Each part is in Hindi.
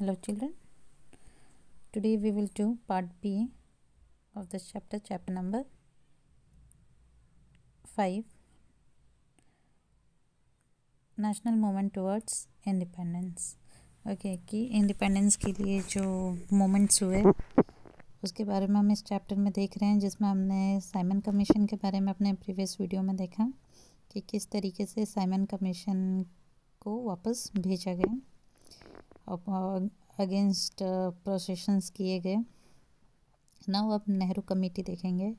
Hello, children. Today we will do part B of this chapter, chapter number 5 national movement towards independence okay कि इंडिपेंडेंस के लिए जो मोमेंट्स हुए उसके बारे में हम इस चैप्टर में देख रहे हैं जिसमें हमने साइमन कमीशन के बारे में अपने प्रीवियस वीडियो में देखा कि किस तरीके से साइमन कमीशन को वापस भेजा गया अगेंस्ट प्रोसेशंस किए गए। नाउ अब नेहरू कमेटी देखेंगे।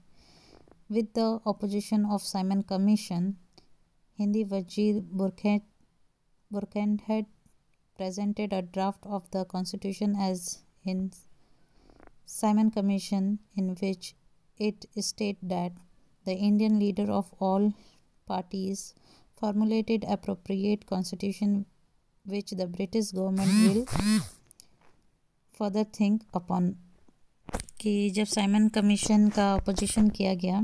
With the opposition of Simon commission Hindi वज़ीर बुरखेंड had presented a draft of the constitution as in Simon commission in which it state that the Indian leader of all parties formulated appropriate constitution which the British government will further think upon, कि जब साइमन कमीशन का अपोजिशन किया गया,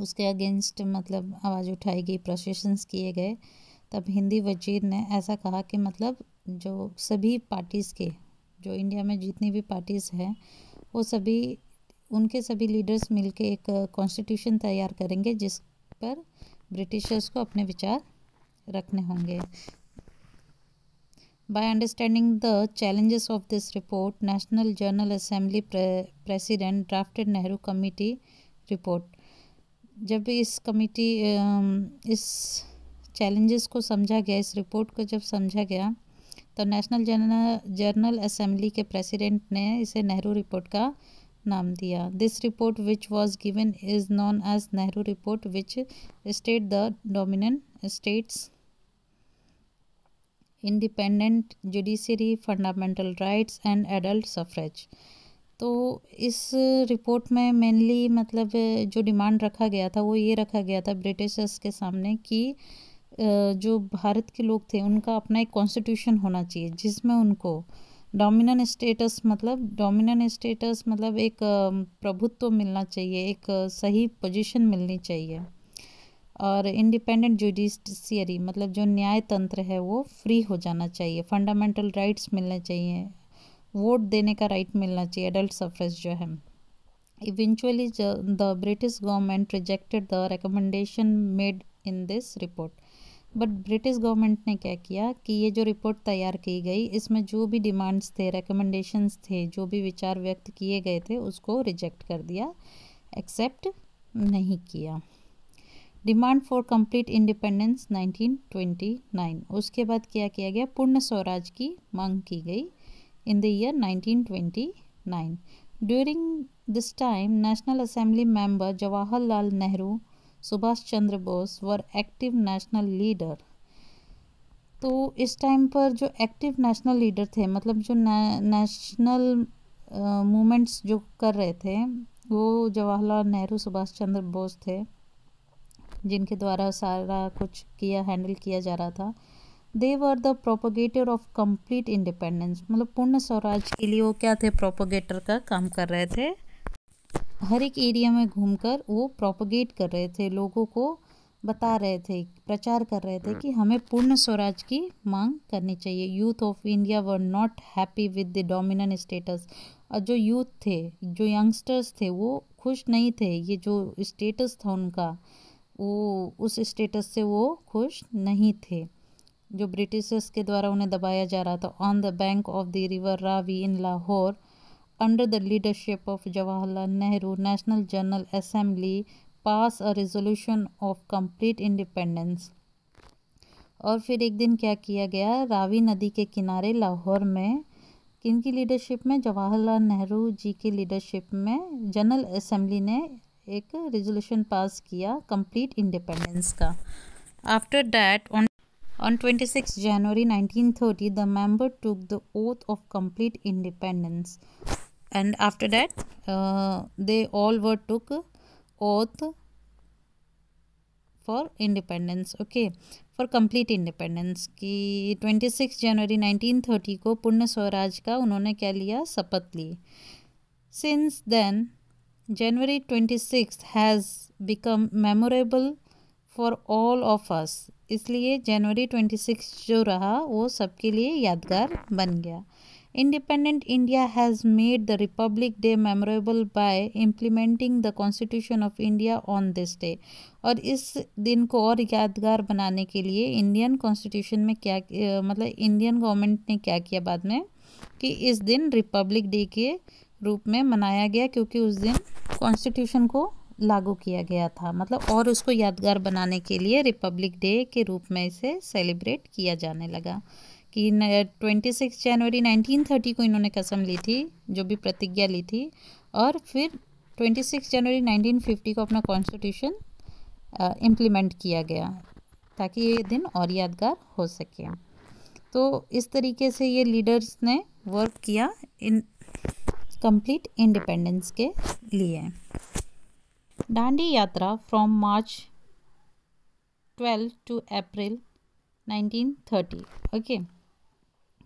उसके अगेंस्ट मतलब आवाज़ उठाई गई प्रोसेशंस किए गए, तब हिंदी वज़ीर ने ऐसा कहा कि मतलब जो सभी पार्टीज़ के, जो इंडिया में जितनी भी पार्टीज़ हैं, वो सभी, उनके सभी लीडर्स मिलके एक कॉन्स्टिट्यूशन तैयार करेंगे, जिस पर ब्रिटिशर्स को अपने विचार रखने होंगे। By understanding the challenges of this report, National General Assembly pre President drafted Nehru Committee report. जब इस कमिटी इस चैलेंजेस को समझा गया इस रिपोर्ट को जब समझा गया तो नेशनल जनरल जर्नल असेंबली के प्रेसिडेंट ने इसे नेहरू रिपोर्ट का नाम दिया this report which was given is known as Nehru report which state the dominant status independent judiciary fundamental rights and adult suffrage तो इस रिपोर्ट में मेनली मतलब जो डिमांड रखा गया था, वो ये रखा गया था ब्रिटिशर्स के सामने कि जो भारत के लोग थे, उनका अपना एक कॉन्स्टिट्यूशन होना चाहिए, जिसमें उनको डोमिनेंट स्टेटस मतलब डोमिनेंट स्टेटस मतलब एक प्रभुत्व मिलना चाहिए, एक सही पोजीशन मिलनी चाहिए। और इंडिपेंडेंट जुडिशियरी मतलब जो न्याय तंत्र है, वो फ्री हो जाना चाहिए। फंडामेंटल राइट्स मिलने चाहिए। वोट देने का राइट मिलना चाहिए एडल्ट सफ्रेज जो है। Eventually the British government rejected the recommendation made in this report but British government ने क्या किया कि ये जो रिपोर्ट तैयार की गई, इसमें जो भी डिमांड्स थे रिकमेंडेशंस थे, जो भी विचार व्यक्त किए गए थे, उसको रिजेक्ट कर दिया एक्सेप्ट नहीं किया। डिमांड फॉर कंप्लीट इंडिपेंडेंस 1929 उसके बाद क्या किया गया? पूर्ण स्वराज की मांग की गई in the year 1929 during this time national assembly member Jawaharlal Nehru Subhash Chandra Bose were active national leader तो इस टाइम पर जो एक्टिव नेशनल लीडर थे मतलब जो नेशनल मूवमेंट्स जो कर रहे थे, वो जवाहरलाल नेहरू, सुभाष चंद्र बोस थे। जिनके द्वारा सारा कुछ किया हैंडल किया जा रहा था। They were the propagator of complete independence मतलब पूर्ण स्वराज के लिए वो क्या थे? प्रोपोगेटर का काम कर रहे थे। हर एक एरिया में घूमकर वो प्रोपोगेट कर रहे थे लोगों को बता रहे थे प्रचार कर रहे थे कि हमें पूर्ण स्वराज की मांग करनी चाहिए। Youth of India were not happy with the dominant status और जो यूथ थे जो यंगस्टर्स थे वो खुश नहीं थे। ये जो स्टेटस था उनका वो उस स्टेटस से वो खुश नहीं थे। जो ब्रिटिशर्स के द्वारा उन्हें दबाया जा रहा था on the bank of the river Ravi in Lahore under the leadership of Jawaharlal Nehru national general assembly pass a resolution of complete independence और फिर एक दिन क्या किया गया? रावी नदी के किनारे लाहौर में किन की लीडरशिप में? जवाहरलाल नेहरू जी की लीडरशिप में जनरल असेंबली ने एक रेजोल्यूशन पास किया कंप्लीट इंडिपेंडेंस का। After that on on twenty January nineteen thirty the member took the oath of complete independence and after that they all were took oath for independence okay for complete independence की twenty six January nineteen thirty को पूर्ण स्वराज का उन्होंने क्या लिया? शपथ ली। Since then January 26 has become memorable for all of us. इसलिए जनवरी 26 जो रहा, वो सबके लिए यादगार बन गया। Independent India has made the republic day memorable by implementing the constitution of India on this day और इस दिन को और यादगार बनाने के लिए इंडियन कॉन्स्टिट्यूशन में क्या मतलब इंडियन गवर्नमेंट ने क्या किया बाद में? कि इस दिन रिपब्लिक डे के रूप में मनाया गया क्योंकि उस दिन कॉन्स्टिट्यूशन को लागू किया गया था। मतलब और उसको यादगार बनाने के लिए रिपब्लिक डे के रूप में इसे सेलिब्रेट किया जाने लगा कि twenty six January nineteen thirty को इन्होंने कसम ली थी, जो भी प्रतिज्ञा ली थी और फिर twenty six January nineteen fifty को अपना कॉन्स्टिट्यूशन इम्प्लीमेंट किया गया ताकि ये दिन और यादगार हो सके। तो इस तरीके से ये लीडर्स ने वर्क किया। इन कंप्लीट इंडिपेंडेंस के लिए। डांडी यात्रा from March twelve to April 1930 okay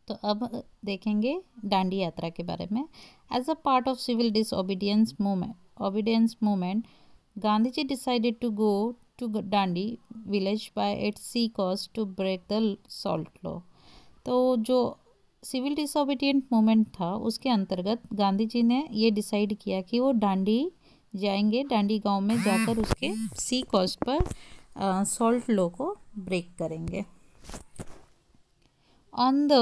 तो अब देखेंगे डांडी यात्रा के बारे में। As a part of civil disobedience movement obedience movement Gandhi ji decided to go to Dandi village by its sea coast to break the salt law तो जो सिविल डिसोबीडियंट मूवमेंट था, उसके अंतर्गत गांधी जी ने ये डिसाइड किया कि वो डांडी जाएँगे, डांडी गाँव में जाकर उसके सी कॉस्ट पर सॉल्ट लॉ को ब्रेक करेंगे। On the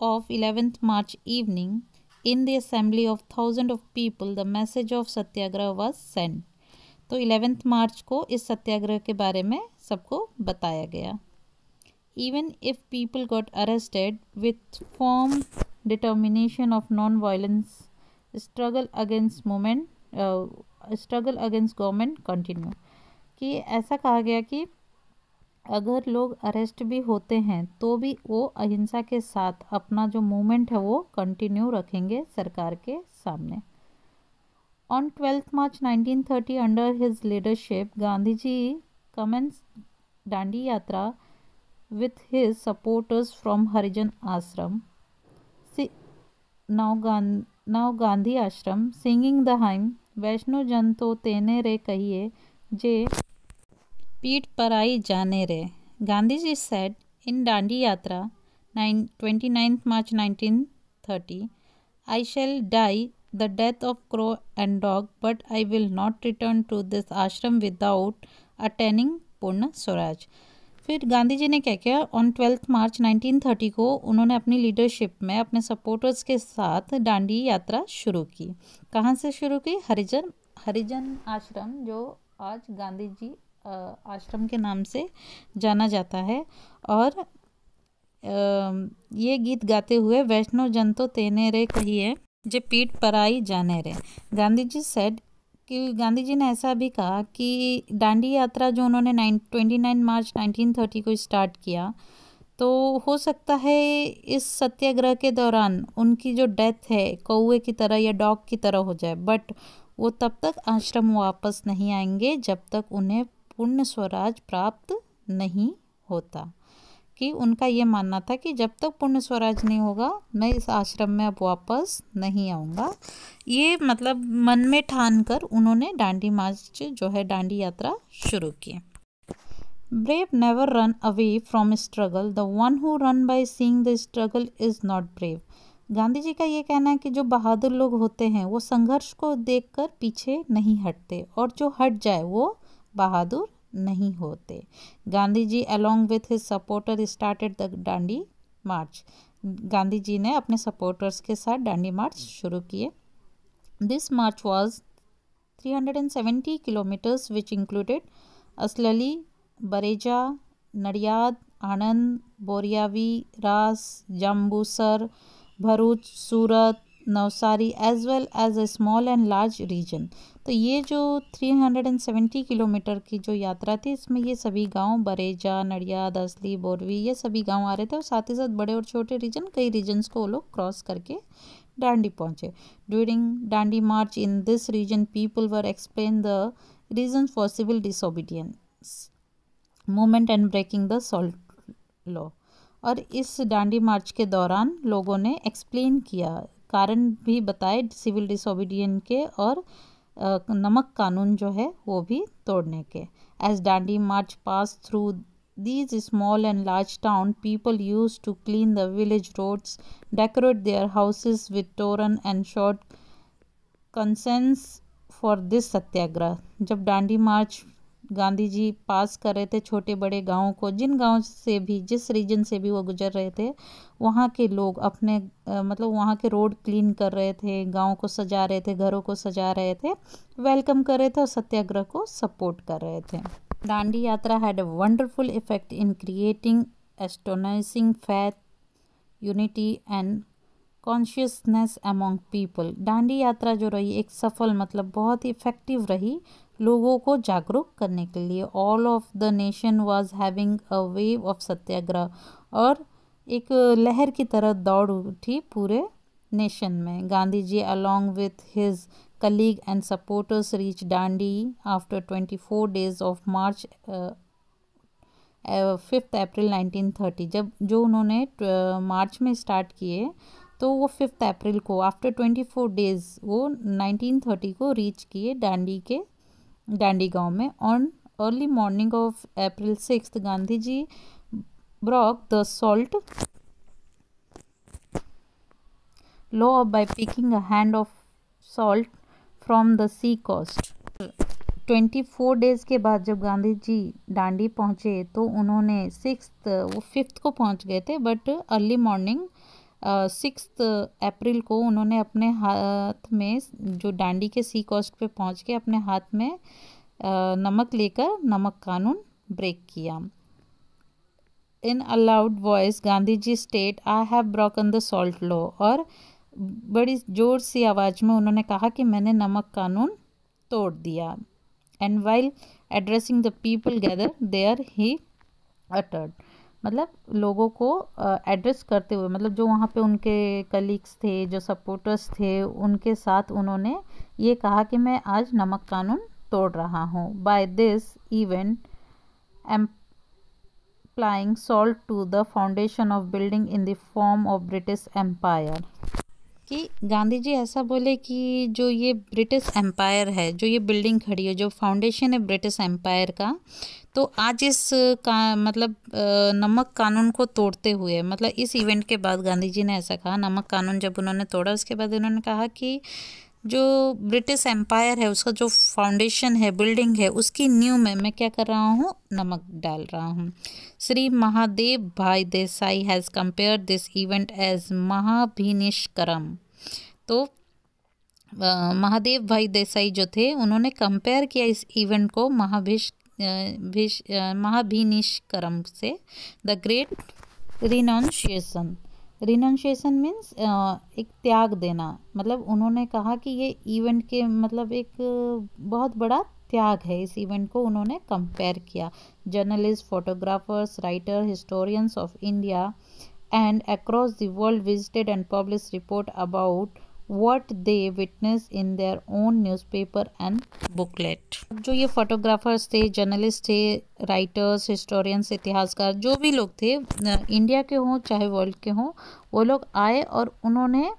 of eleventh March evening in the assembly of thousand of people the message of satyagraha was send तो इलेवेंथ मार्च को इस सत्याग्रह के बारे में सबको बताया गया। If people got arrested with form determination of non violence struggle against movement struggle against government continue कि ऐसा कहा गया कि अगर लोग अरेस्ट भी होते हैं तो भी वो अहिंसा के साथ अपना जो मूवमेंट है वो कंटिन्यू रखेंगे सरकार के सामने। On twelfth March 1930 under his leadership Gandhi ji commence Dandi यात्रा with his supporters from Harijan Ashram now Gandhi आश्रम सिंगिंग द हाइम वैष्णो जन तो तेने रे कहिए जे पीठ पर आई जाने रे गांधी जी सेड इन डांडी यात्रा nine twenty ninth March nineteen thirty I shall die the death of crow and dog but I will not return to this ashram without attaining Purna Swaraj फिर गांधी जी ने क्या किया? ऑन ट्वेल्थ मार्च 1930 को उन्होंने अपनी लीडरशिप में अपने सपोर्टर्स के साथ डांडी यात्रा शुरू की। कहाँ से शुरू की? हरिजन हरिजन आश्रम, जो आज गांधी जी आश्रम के नाम से जाना जाता है। और ये गीत गाते हुए वैष्णो जन तो तेने रे कहिए, जे पीठ पर आई जाने रे। गांधी जी सेड कि गांधी जी ने ऐसा भी कहा कि दांडी यात्रा जो उन्होंने nine twenty nine March nineteen thirty को स्टार्ट किया तो हो सकता है इस सत्याग्रह के दौरान उनकी जो डेथ है कौए की तरह या डॉग की तरह हो जाए, बट वो तब तक आश्रम वापस नहीं आएँगे जब तक उन्हें पूर्ण स्वराज प्राप्त नहीं होता। कि उनका ये मानना था कि जब तक पूर्ण स्वराज नहीं होगा, मैं इस आश्रम में अब वापस नहीं आऊँगा। ये मतलब मन में ठान कर उन्होंने डांडी मार्च जो है, डांडी यात्रा शुरू की। Brave never run away from struggle the one who run by seeing the struggle is not brave Gandhi ji का ये कहना है कि जो बहादुर लोग होते हैं, वो संघर्ष को देखकर पीछे नहीं हटते और जो हट जाए, वो बहादुर नहीं होते। Gandhi ji along with his supporter started the Dandi march Gandhi ji ने अपने सपोर्टर्स के साथ डांडी मार्च शुरू किए। This march was 370 kilometers which included Aslali Bareja Nadiad Anand Boriavi Ras Jambusar Bharuch Surat Navsari as well as a small and large region तो ये जो 370 किलोमीटर की जो यात्रा थी, इसमें ये सभी गाँव, बरेजा नड़ियाद असली बोरवी, ये सभी गाँव आ रहे थे और साथ ही साथ बड़े और छोटे रीजन कई रीजन्स को वो लोग क्रॉस करके डांडी पहुँचे। During Dandi march in this region people were explain the reason for civil disobedience movement and breaking the salt law और इस डांडी मार्च के दौरान लोगों ने एक्सप्लेन किया कारण भी बताए सिविल डिसोबीडियन के और नमक कानून जो है वो भी तोड़ने के। As Dandi march pass through these small and large town people use to clean the village roads decorate their houses with toran and short consents for this satyagraha जब डांडी मार्च गांधी जी पास कर रहे थे छोटे बड़े गाँव को। जिन गाँव से भी, जिस रीजन से भी वो गुजर रहे थे, वहाँ के लोग अपने मतलब वहाँ के रोड क्लीन कर रहे थे, गाँव को सजा रहे थे, घरों को सजा रहे थे वेलकम कर रहे थे और सत्याग्रह को सपोर्ट कर रहे थे। Dandi Yatra had a wonderful effect in creating astonishing faith unity and consciousness among people Dandi Yatra जो रही, एक सफल मतलब बहुत ही इफ़ेक्टिव रही लोगों को जागरूक करने के लिए all of the nation was having a wave of satyagraha और एक लहर की तरह दौड़ उठी पूरे नेशन में। Gandhi ji along with his colleague and supporters reach Dandi after twenty four days of march fifth April 1930 जब जो उन्होंने मार्च में स्टार्ट किए तो वो फिफ्थ अप्रैल को आफ्टर ट्वेंटी फोर डेज़ वो 1930 को रीच किए डांडी के डांडी गाँव में। On early morning of April six Gandhi ji broke the salt law by picking a hand of salt from the sea coast twenty four days के बाद जब गांधी जी डांडी पहुँचे तो उन्होंने सिक्स वो फिफ्थ को पहुँच गए थे but early morning six April को उन्होंने अपने हाथ में जो डांडी के सी कोस्ट पे पहुँच के अपने हाथ में नमक लेकर नमक कानून ब्रेक किया। In aloud voice Gandhi ji state I have broken the salt law और बड़ी ज़ोर सी आवाज़ में उन्होंने कहा कि मैंने नमक कानून तोड़ दिया। And while addressing the people gather there he uttered मतलब लोगों को एड्रेस करते हुए मतलब जो वहाँ पे उनके कलीग्स थे, जो सपोर्टर्स थे, उनके साथ उन्होंने ये कहा कि मैं आज नमक कानून तोड़ रहा हूँ। By this event employing salt to the foundation of building in the form of British empire कि गांधी जी ऐसा बोले कि जो ये ब्रिटिश एम्पायर है, जो ये बिल्डिंग खड़ी है, जो फाउंडेशन है ब्रिटिश एम्पायर का तो आज इस का मतलब नमक कानून को तोड़ते हुए मतलब इस इवेंट के बाद गांधी जी ने ऐसा कहा, नमक कानून जब उन्होंने तोड़ा, उसके बाद उन्होंने कहा कि जो ब्रिटिश एम्पायर है, उसका जो फाउंडेशन है बिल्डिंग है, उसकी न्यू में मैं क्या कर रहा हूँ? नमक डाल रहा हूँ। Shri Mahadev Bhai Desai has compare this event as महाभिनिष्करम तो महादेव भाई देसाई जो थे, उन्होंने कंपेयर किया इस इवेंट को महाभिष महाभिनिष्करम से the great renunciation renunciation means एक त्याग देना। मतलब उन्होंने कहा कि ये इवेंट के मतलब एक बहुत बड़ा त्याग है। इस इवेंट को उन्होंने कंपेयर किया। Journalist photographers writer historians of India and across the world visited and publish report about what they witness in their own newspaper and booklet. जो ये फोटोग्राफर्स थे जर्नलिस्ट थे राइटर्स हिस्टोरियंस इतिहासकार, जो भी लोग थे इंडिया के हों, चाहे वर्ल्ड के हों, वो लोग आए और उन्होंने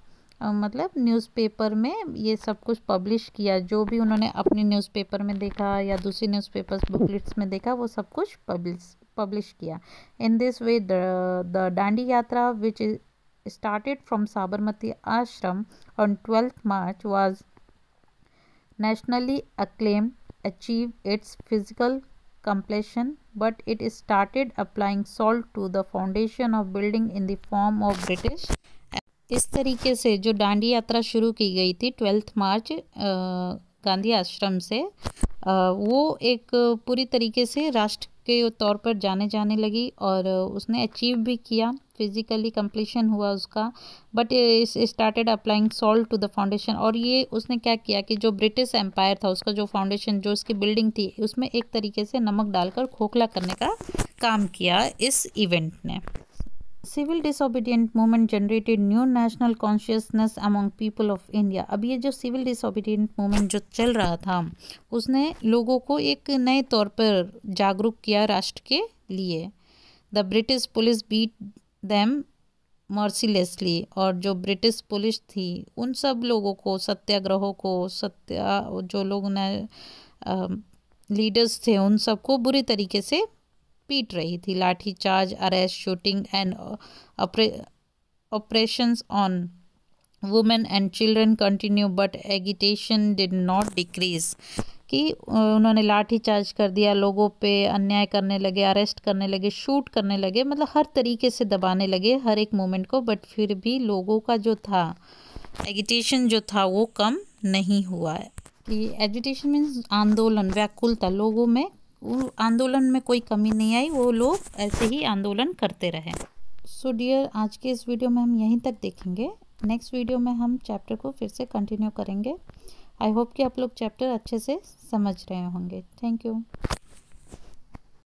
मतलब न्यूज़पेपर में ये सब कुछ पब्लिश किया। जो भी उन्होंने अपने न्यूज़पेपर में देखा या दूसरी न्यूज़पेपर्स बुकलेट्स में देखा, वो सब कुछ पब्लिश पब्लिश किया। In this way the Dandi Yatra which started from Sabarmati Ashram on 12th March was nationally acclaimed, achieved its physical completion, but it started applying salt to the foundation of building in the form of British. इस तरीके से जो डांडी यात्रा शुरू की गई थी ट्वेल्थ मार्च गांधी आश्रम से वो एक पूरी तरीके से राष्ट्र के तौर पर जाने जाने लगी और उसने अचीव भी किया फिज़िकली कंप्लीशन हुआ उसका। But started applying salt to the foundation और ये उसने क्या किया कि जो ब्रिटिश एम्पायर था, उसका जो फाउंडेशन जो उसकी बिल्डिंग थी, उसमें एक तरीके से नमक डालकर खोखला करने का काम किया इस इवेंट ने। Civil disobedient movement generated new national consciousness among people of India अब ये जो सिविल डिसोबीडियंट मूवमेंट जो चल रहा था, उसने लोगों को एक नए तौर पर जागरूक किया राष्ट्र के लिए। The British police beat them mercilessly और जो ब्रिटिश पुलिस थी, उन सब लोगों को, सत्याग्रहों को, सत्या, जो लोग ने लीडर्स थे, उन सबको बुरी तरीके से पीट रही थी। Lathi charge, arrest, shooting and operations on women and children continue but agitation did not decrease कि उन्होंने लाठी चार्ज कर दिया, लोगों पे अन्याय करने लगे, अरेस्ट करने लगे, शूट करने लगे मतलब हर तरीके से दबाने लगे हर एक मोमेंट को बट फिर भी लोगों का जो था एगिटेशन जो था वो कम नहीं हुआ है। कि एजिटेशन मीन्स आंदोलन, व्याकुलता, लोगों में आंदोलन में कोई कमी नहीं आई, वो लोग ऐसे ही आंदोलन करते रहे। सो so डियर आज के इस वीडियो में हम यहीं तक देखेंगे। नेक्स्ट वीडियो में हम चैप्टर को फिर से कंटिन्यू करेंगे। आई होप कि आप लोग चैप्टर अच्छे से समझ रहे होंगे। Thank you